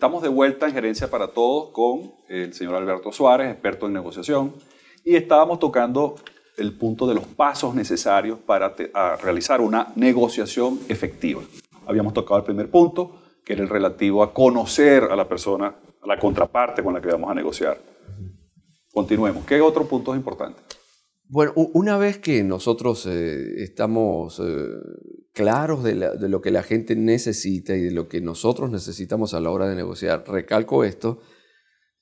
Estamos de vuelta en Gerencia para Todos con el señor Alberto Suárez, experto en negociación, y estábamos tocando el punto de los pasos necesarios para realizar una negociación efectiva. Habíamos tocado el primer punto, que era el relativo a conocer a la persona, a la contraparte con la que vamos a negociar. Continuemos. ¿Qué otro punto es importante? Bueno, una vez que nosotros eh, estamos eh, claros de, lo que la gente necesita y de lo que nosotros necesitamos a la hora de negociar, recalco esto,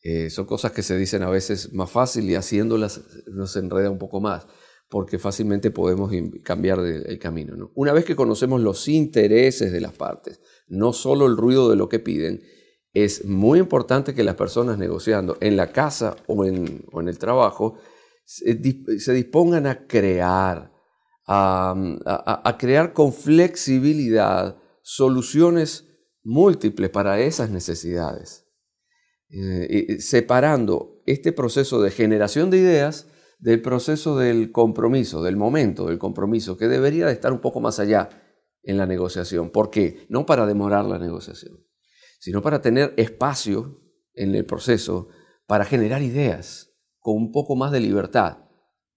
eh, son cosas que se dicen a veces más fácil y haciéndolas nos enreda un poco más, porque fácilmente podemos cambiar el camino. Una vez que conocemos los intereses de las partes, no solo el ruido de lo que piden, es muy importante que las personas negociando en la casa o en el trabajo, se dispongan a crear, a, crear con flexibilidad soluciones múltiples para esas necesidades, eh, separando este proceso de generación de ideas del proceso del compromiso, del momento del compromiso, que debería de estar un poco más allá en la negociación. ¿Por qué? No para demorar la negociación, sino para tener espacio en el proceso para generar ideas con un poco más de libertad,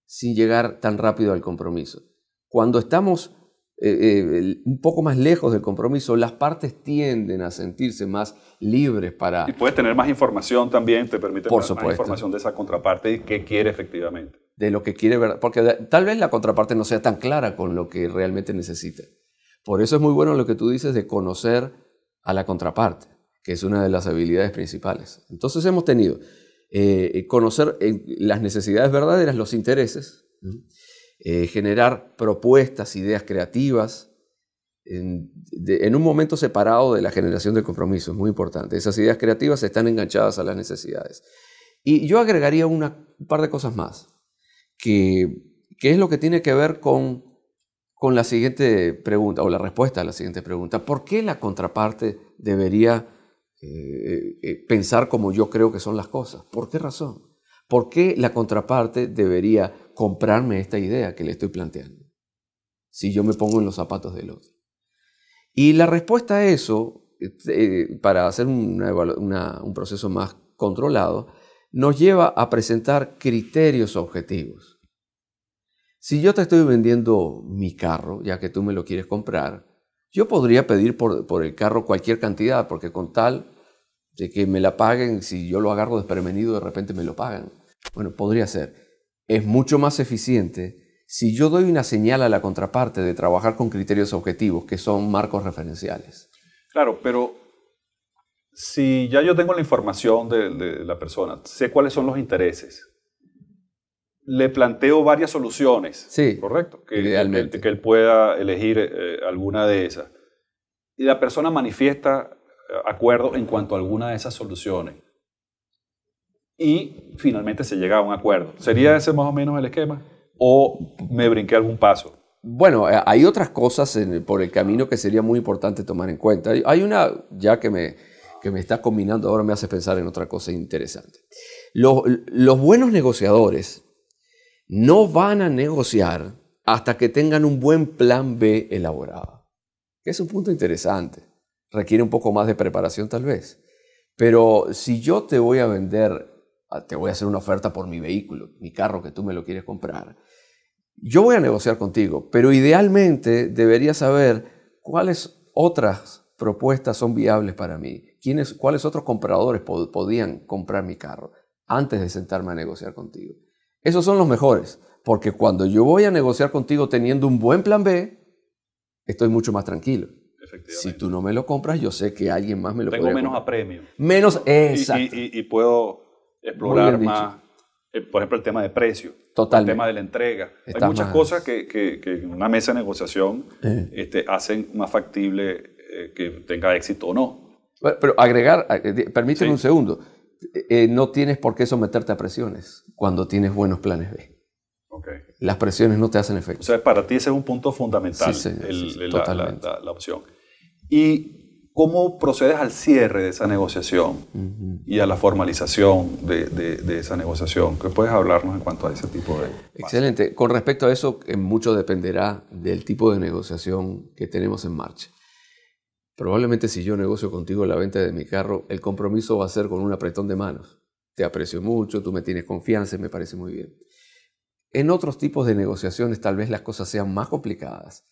sin llegar tan rápido al compromiso. Cuando estamos eh, eh, un poco más lejos del compromiso, las partes tienden a sentirse más libres para... Y puedes tener más información también, te permite Por más, información de esa contraparte y qué quiere efectivamente. De lo que quiere ver, porque tal vez la contraparte no sea tan clara con lo que realmente necesita. Por eso es muy bueno lo que tú dices de conocer a la contraparte, que es una de las habilidades principales. Entonces hemos tenido eh, conocer eh, las necesidades verdaderas, los intereses, eh, generar propuestas, ideas creativas, en, un momento separado de la generación del compromiso, es muy importante. Esas ideas creativas están enganchadas a las necesidades. Y yo agregaría una, un par de cosas más, que, que es lo que tiene que ver con, con la siguiente pregunta, o la respuesta a la siguiente pregunta. ¿Por qué la contraparte debería eh, eh, pensar como yo creo que son las cosas. ¿Por qué razón? ¿Por qué la contraparte debería comprarme esta idea que le estoy planteando? Si yo me pongo en los zapatos del otro. Y la respuesta a eso, eh, para hacer un proceso más controlado, nos lleva a presentar criterios objetivos. Si yo te estoy vendiendo mi carro, ya que tú me lo quieres comprar, yo podría pedir por, por, el carro cualquier cantidad, porque con tal de que me la paguen, si yo lo agarro desprevenido, de repente me lo pagan. Bueno, podría ser. Es mucho más eficiente si yo doy una señal a la contraparte de trabajar con criterios objetivos, que son marcos referenciales. Claro, pero si ya yo tengo la información de, la persona, sé cuáles son los intereses, le planteo varias soluciones, sí, ¿correcto? Que, idealmente. Que, él pueda elegir eh, alguna de esas. Y la persona manifiesta acuerdo en cuanto a alguna de esas soluciones. Y finalmente se llega a un acuerdo. ¿Sería ese más o menos el esquema? ¿O me brinqué algún paso? Bueno, eh, hay otras cosas por el camino que sería muy importante tomar en cuenta. Hay una, ya que me, que me está combinando, ahora me hace pensar en otra cosa interesante. Los, los buenos negociadores no van a negociar hasta que tengan un buen plan B elaborado. Es un punto interesante requiere un poco más de preparación tal vez. Pero si yo te voy a vender, te voy a hacer una oferta por mi vehículo, mi carro que tú me lo quieres comprar, yo voy a negociar contigo, pero idealmente deberías saber cuáles otras propuestas son viables para mí, quiénes, cuáles otros compradores podían comprar mi carro antes de sentarme a negociar contigo. Esos son los mejores, porque cuando yo voy a negociar contigo teniendo un buen plan B, estoy mucho más tranquilo. Si tú no me lo compras, yo sé que alguien más me lo Tengo menos apremio. Menos, exacto. Y, puedo explorar más, eh, por ejemplo, el tema de precio. Totalmente. El tema de la entrega. Hay muchas cosas que, que, en una mesa de negociación eh. este, hacen más factible eh, que tenga éxito o no. Pero agregar, permíteme un segundo, no tienes por qué someterte a presiones cuando tienes buenos planes B. Las presiones no te hacen efecto. O sea, para ti ese es un punto fundamental, la, opción. ¿Y cómo procedes al cierre de esa negociación y a la formalización de, esa negociación? ¿Qué puedes hablarnos en cuanto a ese tipo de... Excelente. Con respecto a eso, mucho dependerá del tipo de negociación que tenemos en marcha. Probablemente si yo negocio contigo la venta de mi carro, el compromiso va a ser con un apretón de manos. Te aprecio mucho, tú me tienes confianza y me parece muy bien. En otros tipos de negociaciones tal vez las cosas sean más complicadas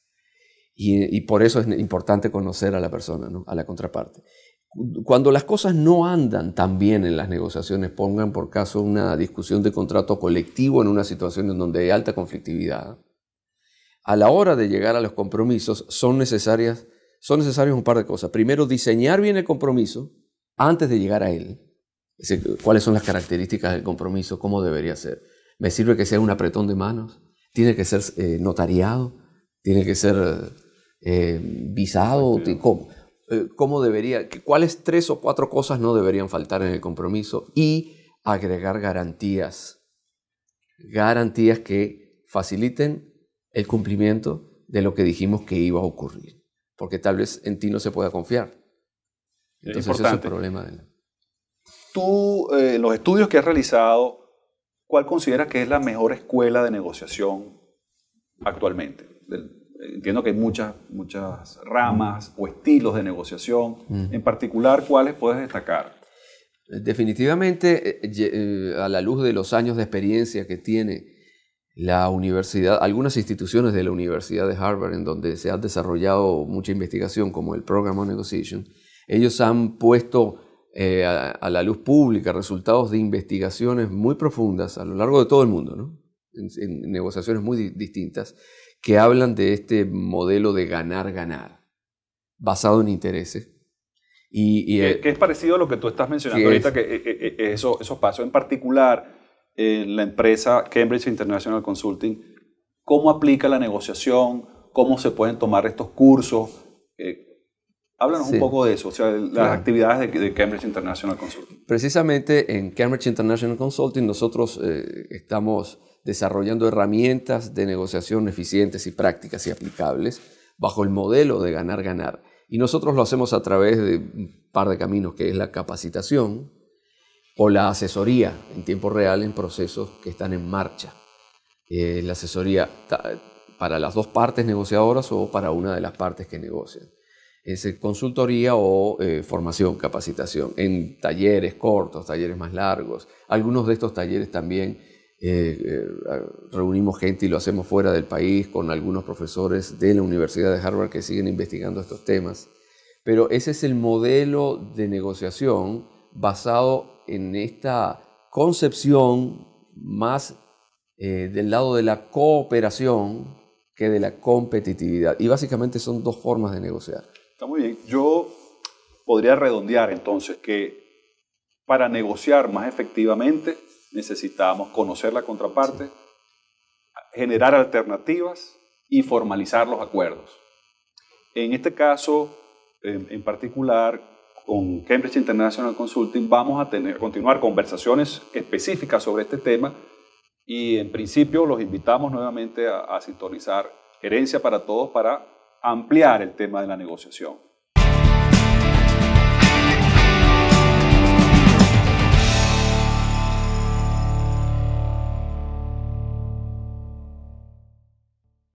y, por eso es importante conocer a la persona, a la contraparte. Cuando las cosas no andan tan bien en las negociaciones, pongan por caso una discusión de contrato colectivo en una situación en donde hay alta conflictividad, a la hora de llegar a los compromisos son necesarias son necesarios un par de cosas. Primero, diseñar bien el compromiso antes de llegar a él. cuáles son las características del compromiso, cómo debería ser. ¿Me sirve que sea un apretón de manos? ¿Tiene que ser eh, notariado? ¿Tiene que ser eh, visado? ¿Cómo? Eh, ¿Cómo debería? ¿Cuáles tres o cuatro cosas no deberían faltar en el compromiso? Y agregar garantías. Garantías que faciliten el cumplimiento de lo que dijimos que iba a ocurrir. Porque tal vez en ti no se pueda confiar. Entonces, ese es el problema. De Tú, en eh, los estudios que has realizado, ¿cuál consideras que es la mejor escuela de negociación actualmente? Entiendo que hay muchas, muchas ramas o estilos de negociación. Mm. En particular, ¿cuáles puedes destacar? Definitivamente, eh, eh, a la luz de los años de experiencia que tiene la universidad, algunas instituciones de la Universidad de Harvard, en donde se ha desarrollado mucha investigación, como el Program of Negotiation, ellos han puesto eh, a, la luz pública resultados de investigaciones muy profundas a lo largo de todo el mundo, ¿no? en negociaciones muy distintas, que hablan de este modelo de ganar-ganar, basado en intereses. Y, eh, que, es parecido a lo que tú estás mencionando ahorita, que eh, eh, eso, esos pasos. En particular, en la empresa Cambridge International Consulting, ¿cómo aplica la negociación? ¿Cómo se pueden tomar estos cursos? Háblanos un poco de eso, o sea, las actividades de, Cambridge International Consulting. Precisamente en Cambridge International Consulting nosotros estamos desarrollando herramientas de negociación eficientes y prácticas y aplicables bajo el modelo de ganar-ganar. Y nosotros lo hacemos a través de un par de caminos, que es la capacitación o la asesoría en tiempo real en procesos que están en marcha. Eh, la asesoría para las dos partes negociadoras o para una de las partes que negocian. Es consultoría o eh, formación, capacitación, en talleres cortos, talleres más largos. Algunos de estos talleres también eh, eh, reunimos gente y lo hacemos fuera del país con algunos profesores de la Universidad de Harvard que siguen investigando estos temas. Pero ese es el modelo de negociación basado en esta concepción más eh, del lado de la cooperación que de la competitividad. Y básicamente son dos formas de negociar. Está muy bien. Yo podría redondear entonces que para negociar más efectivamente necesitamos conocer la contraparte, generar alternativas y formalizar los acuerdos. En este caso, en, particular, con Cambridge International Consulting vamos a tener, continuar conversaciones específicas sobre este tema y en principio los invitamos nuevamente a, a sintonizar Gerencia para Todos para ampliar el tema de la negociación.